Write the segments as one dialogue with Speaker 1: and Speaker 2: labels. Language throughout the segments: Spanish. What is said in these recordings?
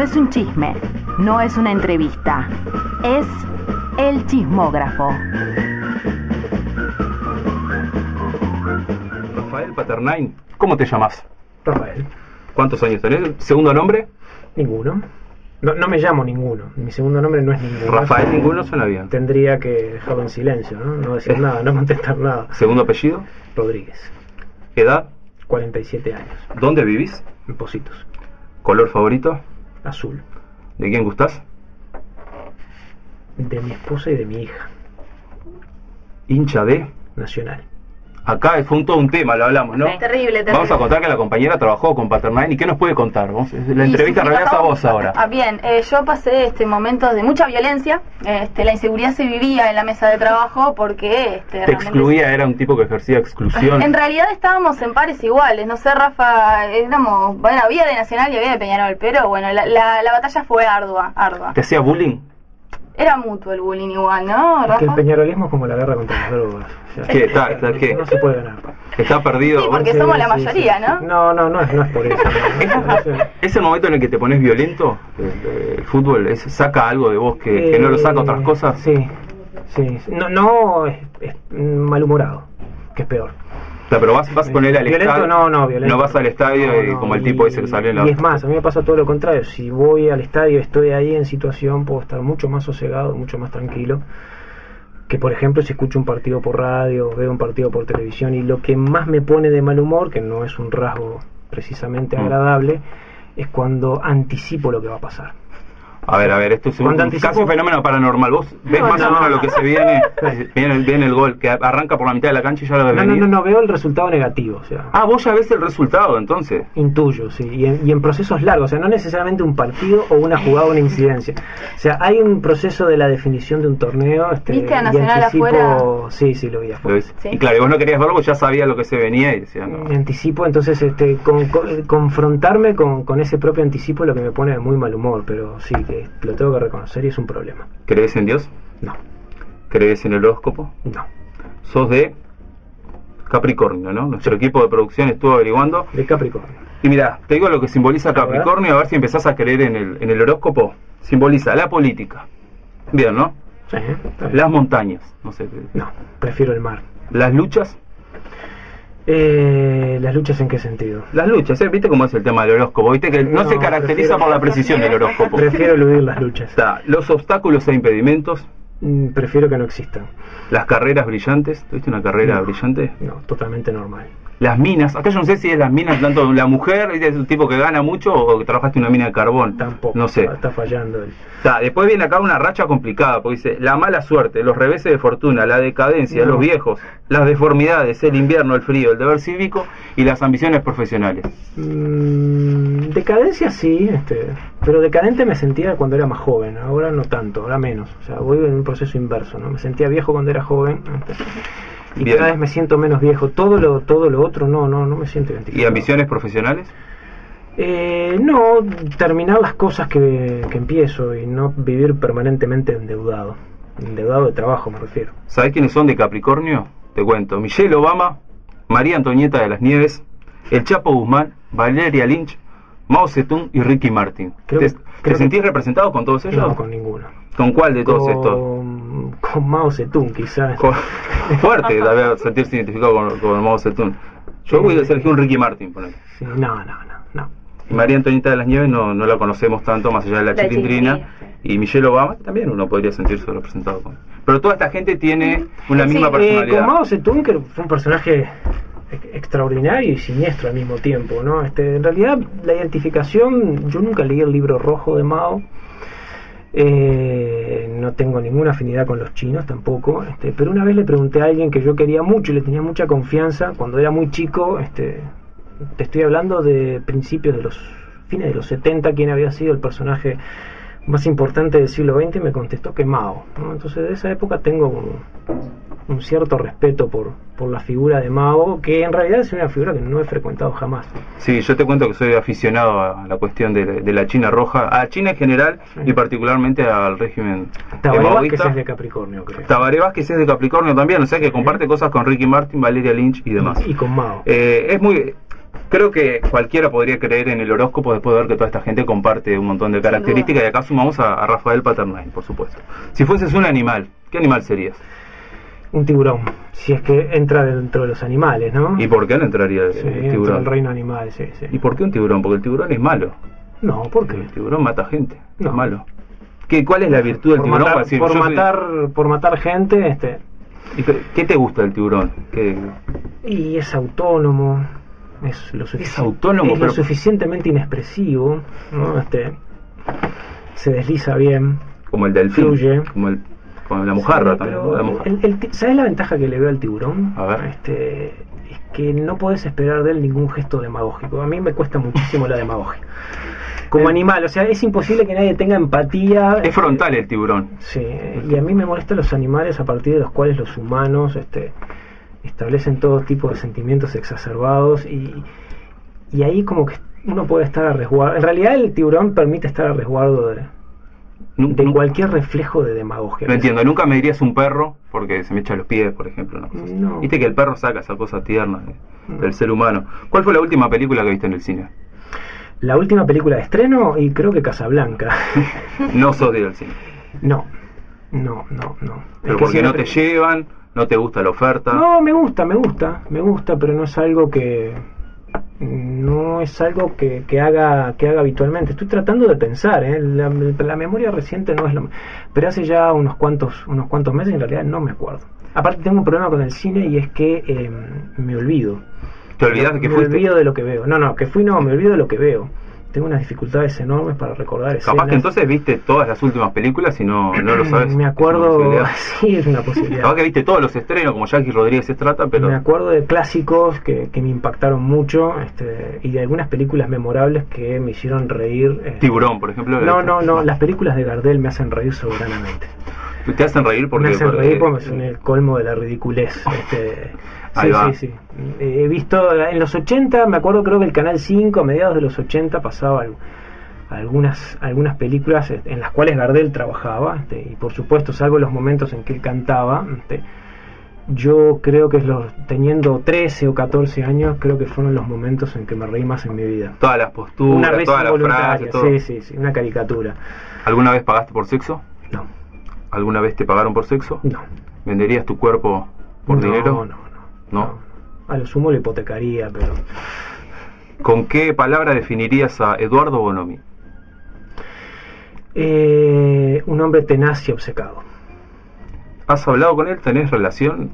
Speaker 1: No es un chisme, no es una entrevista, es el chismógrafo.
Speaker 2: Rafael Paternain, ¿cómo te llamas?
Speaker 3: Rafael.
Speaker 2: ¿Cuántos años tenés? ¿Segundo nombre?
Speaker 3: Ninguno. No, no me llamo ninguno. Mi segundo nombre no es ninguno.
Speaker 2: Rafael ninguno suena bien.
Speaker 3: Tendría que dejarlo en silencio, ¿no? No decir nada, no contestar nada.
Speaker 2: ¿Segundo apellido?
Speaker 3: Rodríguez.
Speaker 2: ¿Edad?
Speaker 3: 47 años.
Speaker 2: ¿Dónde vivís?
Speaker 3: En Positos.
Speaker 2: ¿Color favorito?
Speaker 3: Azul.
Speaker 2: ¿De quién gustás?
Speaker 3: De mi esposa y de mi hija.
Speaker 2: ¿Hincha de?
Speaker 3: Nacional.
Speaker 2: Acá fue un, todo un tema, lo hablamos, ¿no?
Speaker 4: Terrible, terrible.
Speaker 2: Vamos a contar que la compañera trabajó con Paternain y ¿qué nos puede contar? Vamos, la entrevista es a vos ahora.
Speaker 4: Ah, bien, eh, yo pasé este momentos de mucha violencia. Este, la inseguridad se vivía en la mesa de trabajo porque este,
Speaker 2: Te
Speaker 4: realmente-
Speaker 2: excluía, era un tipo que ejercía exclusión.
Speaker 4: En realidad estábamos en pares iguales, no sé, Rafa, éramos, bueno, había de Nacional y había de Peñarol, pero bueno, la, la, la batalla fue ardua, ardua.
Speaker 2: ¿Te hacía bullying?
Speaker 4: Era mutuo el bullying igual, ¿no,
Speaker 3: Es que el peñarolismo es como la guerra contra las drogas. O sea,
Speaker 2: ¿Qué? Está- está- qué?
Speaker 3: No se puede ganar.
Speaker 2: ¿Está perdido?
Speaker 4: Sí, porque
Speaker 3: Sí,
Speaker 4: somos la mayoría,
Speaker 3: sí.
Speaker 4: ¿no?
Speaker 3: No, no, no es, no es por eso. No sé.
Speaker 2: ¿Es el momento en el que te pones violento? El, el fútbol es, saca algo de vos que, que no lo saca otras
Speaker 3: Eh,
Speaker 2: cosas.
Speaker 3: Sí, sí. No, no es, es malhumorado, que es peor.
Speaker 2: Sea, pero vas, vas con él al estadio.
Speaker 3: no, no, violento.
Speaker 2: No vas al estadio
Speaker 3: No,
Speaker 2: y como el tipo ese que salió en la.
Speaker 3: Y es más, a mí me pasa todo lo contrario. Si voy al estadio estoy ahí en situación, puedo estar mucho más sosegado, mucho más tranquilo. Que por ejemplo, si escucho un partido por radio, veo un partido por televisión y lo que más me pone de mal humor, que no es un rasgo precisamente
Speaker 2: Mm.
Speaker 3: agradable, es cuando anticipo lo que va a pasar.
Speaker 2: A ver, a ver, esto es un,
Speaker 3: anticipo-
Speaker 2: casi un fenómeno paranormal. ¿Vos ves
Speaker 3: No,
Speaker 2: más o
Speaker 3: no.
Speaker 2: menos lo que se viene? viene, el, viene el gol, que arranca por la mitad de la cancha y ya lo ves
Speaker 3: No, no,
Speaker 2: venir.
Speaker 3: no, no, veo el resultado negativo, o sea.
Speaker 2: Ah, vos ya ves el resultado entonces.
Speaker 3: Intuyo, sí, y en, y en procesos largos, o sea, no necesariamente un partido o una jugada o una incidencia. O sea, hay un proceso de la definición de un torneo. Este,
Speaker 4: ¿Viste a
Speaker 3: y
Speaker 4: Nacional
Speaker 3: anticipo-
Speaker 4: afuera?
Speaker 3: Sí, sí, lo vi afuera.
Speaker 4: Sí.
Speaker 2: Y claro, y vos no querías verlo ya sabías lo que se venía y decías, no.
Speaker 3: Me anticipo, entonces, este, con- con- confrontarme con, con ese propio anticipo es lo que me pone de muy mal humor, pero sí, que lo tengo que reconocer y es un problema.
Speaker 2: ¿Crees en Dios?
Speaker 3: No,
Speaker 2: ¿Crees en el horóscopo?
Speaker 3: no.
Speaker 2: Sos de Capricornio, ¿no? Nuestro equipo de producción estuvo averiguando.
Speaker 3: De Capricornio.
Speaker 2: Y mira, te digo lo que simboliza. Capricornio, a ver si empezás a creer en el, en el horóscopo. Simboliza la política. Bien, ¿no?
Speaker 3: Sí.
Speaker 2: Las montañas, no sé.
Speaker 3: No, prefiero el mar.
Speaker 2: Las luchas.
Speaker 3: Eh, ¿Las luchas en qué sentido?
Speaker 2: Las luchas, ¿eh? ¿viste cómo es el tema del horóscopo? ¿Viste que no,
Speaker 3: No,
Speaker 2: se caracteriza
Speaker 3: prefiero-
Speaker 2: por la precisión del horóscopo?
Speaker 3: Prefiero eludir las luchas.
Speaker 2: Está, los obstáculos e impedimentos,
Speaker 3: Mm, Prefiero que no existan.
Speaker 2: las carreras brillantes. ¿Tuviste una carrera
Speaker 3: No.
Speaker 2: brillante?
Speaker 3: No, totalmente normal.
Speaker 2: Las minas. Acá yo no sé si es las minas, tanto la mujer, es un tipo que gana mucho o que trabajaste en una mina de carbón.
Speaker 3: Tampoco.
Speaker 2: No sé.
Speaker 3: Está, está fallando él.
Speaker 2: Está, después viene acá una racha complicada, porque dice la mala suerte, los reveses de fortuna, la decadencia,
Speaker 3: No.
Speaker 2: los viejos, las deformidades, el invierno, el frío, el deber cívico y las ambiciones profesionales.
Speaker 3: Mm, decadencia sí, este, pero decadente me sentía cuando era más joven, ahora no tanto, ahora menos. O sea, voy en un proceso inverso, ¿no? Me sentía viejo cuando era joven este, y
Speaker 2: Bien.
Speaker 3: cada vez me siento menos viejo. Todo lo, todo lo otro no, no, no me siento identificado.
Speaker 2: ¿Y ambiciones profesionales?
Speaker 3: Eh, no, terminar las cosas que, que empiezo y no vivir permanentemente endeudado. Endeudado de trabajo me refiero.
Speaker 2: ¿Sabés quiénes son de Capricornio? Te cuento. Michelle Obama, María Antonieta de las Nieves, El Chapo Guzmán, Valeria Lynch, Mao Zedong y Ricky Martin.
Speaker 3: Creo
Speaker 2: ¿Te,
Speaker 3: que-
Speaker 2: te
Speaker 3: creo que-
Speaker 2: sentís representado con todos ellos?
Speaker 3: No, con ninguno.
Speaker 2: ¿Con cuál de todos estos?
Speaker 3: Con, con Mao Zedong quizás.
Speaker 2: Con- Fuerte, debe sentirse identificado con, con Mao Zedong. Yo voy a elegir un Ricky Martin, ponele.
Speaker 3: Sí, no, no, no, no.
Speaker 2: María Antonieta de las Nieves no, no la conocemos tanto, más allá de la,
Speaker 4: La
Speaker 2: chilindrina. Y Michelle Obama también uno podría sentirse representado con. Pero toda esta gente tiene una
Speaker 3: Sí,
Speaker 2: misma
Speaker 3: eh,
Speaker 2: personalidad.
Speaker 3: con Mao Zedong, que fue un personaje ex- extraordinario y siniestro al mismo tiempo, ¿no? Este, en realidad, la identificación, yo nunca leí el libro rojo de Mao. Eh, no tengo ninguna afinidad con los chinos tampoco, este, pero una vez le pregunté a alguien que yo quería mucho y le tenía mucha confianza cuando era muy chico, este, te estoy hablando de principios de los fines de los 70, quién había sido el personaje más importante del siglo XX, y me contestó que Mao. ¿no? Entonces de esa época tengo un, un cierto respeto por, por la figura de Mao, que en realidad es una figura que no he frecuentado jamás.
Speaker 2: Sí, yo te cuento que soy aficionado a la cuestión de, de la China roja, a China en general
Speaker 3: Sí.
Speaker 2: y particularmente al régimen
Speaker 3: Tabaré Vázquez es de Capricornio, creo.
Speaker 2: Tabaré Vázquez es de Capricornio también, o sea que comparte cosas con Ricky Martin, Valeria Lynch y demás.
Speaker 3: Y con Mao.
Speaker 2: Eh, es muy Creo que cualquiera podría creer en el horóscopo después de ver que toda esta gente comparte un montón de características y acá sumamos a, a Rafael Paternain, por supuesto. Si fueses un animal, ¿qué animal serías?
Speaker 3: Un tiburón, si es que entra dentro de los animales, ¿no?
Speaker 2: ¿Y por qué no entraría el,
Speaker 3: Sí,
Speaker 2: el
Speaker 3: entra el
Speaker 2: tiburón?
Speaker 3: reino animal, sí, sí.
Speaker 2: ¿Y por qué un tiburón? Porque el tiburón es malo.
Speaker 3: No, ¿por qué?
Speaker 2: El tiburón mata gente,
Speaker 3: No.
Speaker 2: es malo. ¿Qué, ¿Cuál es la virtud del
Speaker 3: por
Speaker 2: tiburón?
Speaker 3: matar, por,
Speaker 2: soy-
Speaker 3: matar, por matar gente, este,
Speaker 2: ¿Y qué- ¿Qué te gusta del tiburón? ¿Qué-
Speaker 3: y es autónomo, es lo,
Speaker 2: Es autónomo,
Speaker 3: es lo
Speaker 2: pero-
Speaker 3: suficientemente inexpresivo, ¿no? Este, se desliza bien.
Speaker 2: como el delfín,
Speaker 3: Fluye.
Speaker 2: como, el, como la mojarra
Speaker 3: Sí,
Speaker 2: también.
Speaker 3: pero
Speaker 2: ¿no? La mojarra.
Speaker 3: el- el ti- ¿Sabes la ventaja que le veo al tiburón?
Speaker 2: A ver.
Speaker 3: Este, es que no podés esperar de él ningún gesto demagógico. A mí me cuesta muchísimo la demagogia. Como
Speaker 2: El-
Speaker 3: animal, o sea, es imposible que nadie tenga empatía.
Speaker 2: Es frontal el tiburón.
Speaker 3: Sí, y a mí me molestan los animales a partir de los cuales los humanos este, establecen todo tipo de sentimientos exacerbados y, y ahí como que uno puede estar a resguardo. En realidad el tiburón permite estar a resguardo de, de cualquier reflejo de demagogia.
Speaker 2: No entiendo, nunca me dirías un perro porque se me echa los pies, por ejemplo. una cosa así.
Speaker 3: No.
Speaker 2: Viste que el perro saca esa cosa tierna de-
Speaker 3: No.
Speaker 2: del ser humano. ¿Cuál fue la última película que viste en el cine?
Speaker 3: La última película de estreno y creo que Casablanca.
Speaker 2: No sos de ir al cine.
Speaker 3: no, no, no, no.
Speaker 2: Pero
Speaker 3: Es que
Speaker 2: porque no te llevan, no te gusta la oferta.
Speaker 3: No, me gusta, me gusta, me gusta, pero no es algo que no es algo que, que haga que haga habitualmente. Estoy tratando de pensar, ¿eh? la, la memoria reciente no es lo pero hace ya unos cuantos unos cuantos meses en realidad no me acuerdo. Aparte tengo un problema con el cine y es que eh, me olvido.
Speaker 2: ¿Te olvidas de que
Speaker 3: me
Speaker 2: fuiste?
Speaker 3: olvido de lo que veo. No, no, que fui no, me olvido de lo que veo. Tengo unas dificultades enormes para recordar escenas.
Speaker 2: Capaz que entonces viste todas las últimas películas y no, no lo sabes.
Speaker 3: Me
Speaker 2: Es
Speaker 3: acuerdo,
Speaker 2: posibilidad.
Speaker 3: sí, es una posibilidad.
Speaker 2: Capaz que viste todos los estrenos como Jackie Rodríguez se trata, pero
Speaker 3: Me acuerdo de clásicos que, que me impactaron mucho este, y de algunas películas memorables que me hicieron reír. eh.
Speaker 2: Tiburón, por ejemplo.
Speaker 3: No, no, no, las películas de Gardel me hacen reír soberanamente.
Speaker 2: Te hacen reír porque...
Speaker 3: me hacen reír porque
Speaker 2: porque-
Speaker 3: son el colmo de la ridiculez. Este,
Speaker 2: Ahí
Speaker 3: sí,
Speaker 2: va.
Speaker 3: sí, sí. Eh, He visto en los 80, me acuerdo creo que el Canal 5, a mediados de los 80, pasaba algo- algunas, algunas películas eh, en las cuales Gardel trabajaba, este, y por supuesto, salvo los momentos en que él cantaba, este, yo creo que es los, teniendo 13 o 14 años, creo que fueron los momentos en que me reí más en mi vida.
Speaker 2: Todas las posturas, todas las frases, todo.
Speaker 3: sí, sí, sí, una caricatura.
Speaker 2: ¿Alguna vez pagaste por sexo?
Speaker 3: No,
Speaker 2: ¿Alguna vez te pagaron por sexo?
Speaker 3: no.
Speaker 2: ¿Venderías tu cuerpo por
Speaker 3: no,
Speaker 2: dinero?
Speaker 3: No, no,
Speaker 2: ¿No?
Speaker 3: A lo sumo lo hipotecaría, pero...
Speaker 2: ¿Con qué palabra definirías a Eduardo Bonomi?
Speaker 3: Eh, un hombre tenaz y obcecado.
Speaker 2: ¿Has hablado con él? ¿Tenés relación?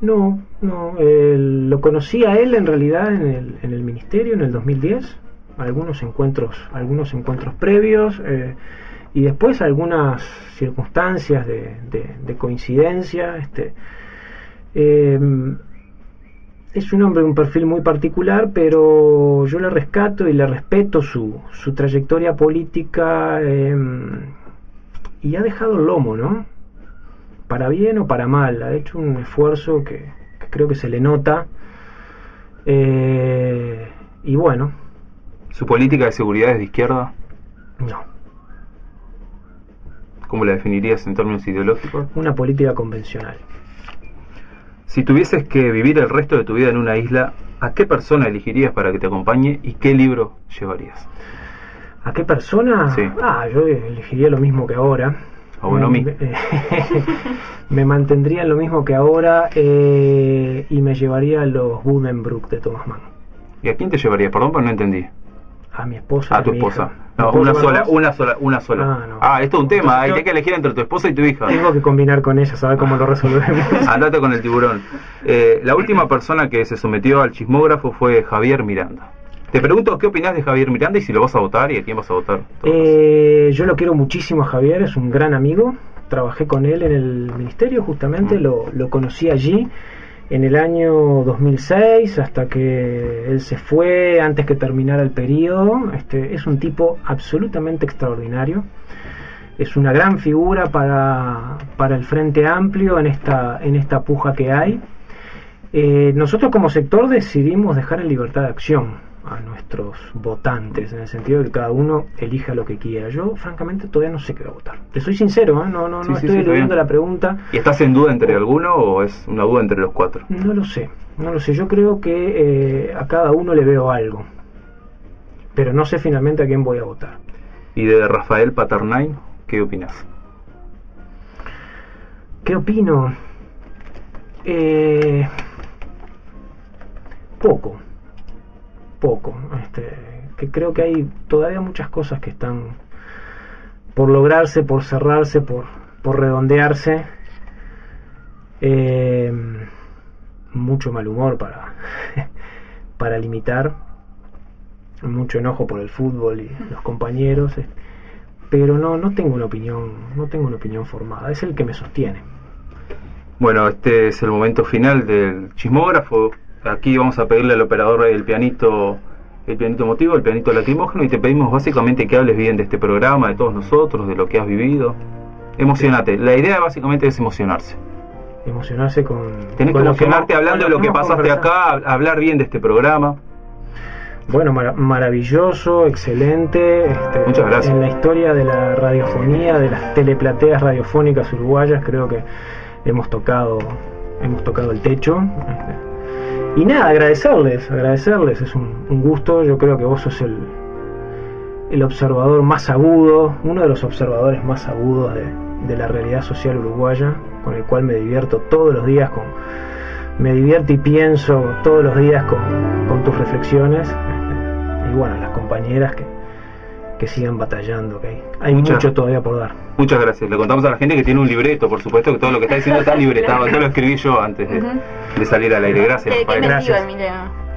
Speaker 3: No, no, eh, lo conocí a él en realidad en el, en el ministerio en el 2010, algunos encuentros, algunos encuentros previos eh, y después algunas circunstancias de, de- de coincidencia. Este, eh, es un hombre de un perfil muy particular, pero yo le rescato y le respeto su, su trayectoria política eh, y ha dejado el lomo, ¿no? para bien o para mal, ha hecho un esfuerzo que, que creo que se le nota. Eh, y bueno,
Speaker 2: ¿Su política de seguridad es de izquierda?
Speaker 3: no,
Speaker 2: ¿Cómo la definirías en términos ideológicos?
Speaker 3: una política convencional.
Speaker 2: Si tuvieses que vivir el resto de tu vida en una isla, ¿a qué persona elegirías para que te acompañe y qué libro llevarías?
Speaker 3: ¿A qué persona?
Speaker 2: Sí.
Speaker 3: Ah, yo elegiría lo mismo que ahora.
Speaker 2: A Bonomi.
Speaker 3: Me, me mantendría en lo mismo que ahora eh, y me llevaría los Buddenbrook de Thomas Mann.
Speaker 2: ¿Y a quién te llevarías? Perdón, pero no entendí.
Speaker 3: A mi esposa.
Speaker 2: A tu
Speaker 3: mi
Speaker 2: esposa.
Speaker 3: hija.
Speaker 2: No,
Speaker 3: ¿Me puedo
Speaker 2: una sola, una sola, una sola.
Speaker 3: Ah, no.
Speaker 2: Ah, esto es un tema, hay que elegir entre tu esposa y tu hija.
Speaker 3: Tengo que combinar con ella, saber cómo lo resolvemos.
Speaker 2: Andate con el tiburón. Eh, la última persona que se sometió al chismógrafo fue Javier Miranda. Te pregunto qué opinás de Javier Miranda y si lo vas a votar y a quién vas a votar.
Speaker 3: Eh, yo lo quiero muchísimo a Javier, es un gran amigo. Trabajé con él en el ministerio, justamente, lo, lo conocí allí en el año 2006, hasta que él se fue, antes que terminara el periodo. Este, es un tipo absolutamente extraordinario. Es una gran figura para, para el Frente Amplio en esta, en esta puja que hay. Eh, nosotros como sector decidimos dejar en libertad de acción a nuestros votantes, en el sentido de que cada uno elija lo que quiera. Yo, francamente, todavía no sé qué voy a votar. Te soy sincero, ¿eh? no, no,
Speaker 2: Sí,
Speaker 3: no
Speaker 2: sí,
Speaker 3: estoy eludiendo la pregunta.
Speaker 2: ¿Y estás en duda entre alguno o es una duda entre los cuatro?
Speaker 3: No lo sé, no lo sé. Yo creo que eh, a cada uno le veo algo. Pero no sé finalmente a quién voy a votar.
Speaker 2: ¿Y de Rafael Paternain, qué opinas?
Speaker 3: ¿Qué opino? Eh, poco, poco. Este, que creo que hay todavía muchas cosas que están por lograrse, por cerrarse, por, por redondearse. Eh, mucho mal humor para, para limitar, mucho enojo por el fútbol y los compañeros, eh, pero no, no tengo una opinión, no tengo una opinión formada, es el que me sostiene.
Speaker 2: Bueno, este es el momento final del chismógrafo. Aquí vamos a pedirle al operador el pianito, el pianito emotivo, el pianito lacrimógeno y te pedimos básicamente que hables bien de este programa, de todos nosotros, de lo que has vivido. Emocionate. La idea básicamente es emocionarse.
Speaker 3: emocionarse con.
Speaker 2: Tenés que
Speaker 3: lo
Speaker 2: emocionarte hablando de lo que pasaste acá, hablar bien de este programa.
Speaker 3: Bueno, mara- maravilloso, excelente. este,
Speaker 2: Muchas gracias.
Speaker 3: En la historia de la radiofonía, de las teleplateas radiofónicas uruguayas, creo que hemos tocado, hemos tocado el techo. este. Y nada, agradecerles, agradecerles, es un, gusto. Yo creo que vos sos el, el observador más agudo, uno de los observadores más agudos de, de la realidad social uruguaya, con el cual me divierto todos los días con, me divierto y pienso todos los días con, con tus reflexiones y bueno, las compañeras que, que sigan batallando, que hay, hay
Speaker 2: Muchas-
Speaker 3: mucho todavía por dar.
Speaker 2: Muchas gracias. Le contamos a la gente que tiene un libreto, por supuesto que todo lo que está diciendo está libretado. Yo lo escribí yo antes de, salir al aire. Gracias,
Speaker 4: Qué.
Speaker 3: Gracias.